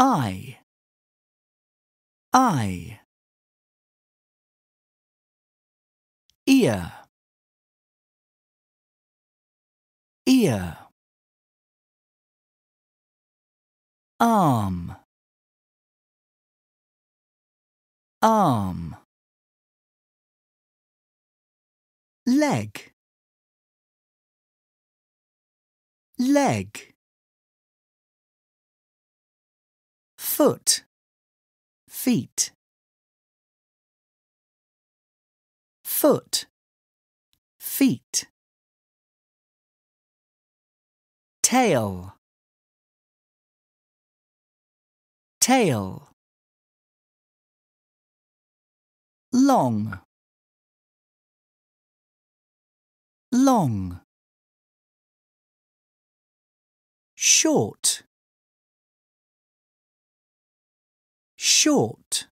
I, I. Ear, ear. Arm, arm. Leg, leg. Foot, feet. Foot, feet. Tail, tail. Long, long. Short, short.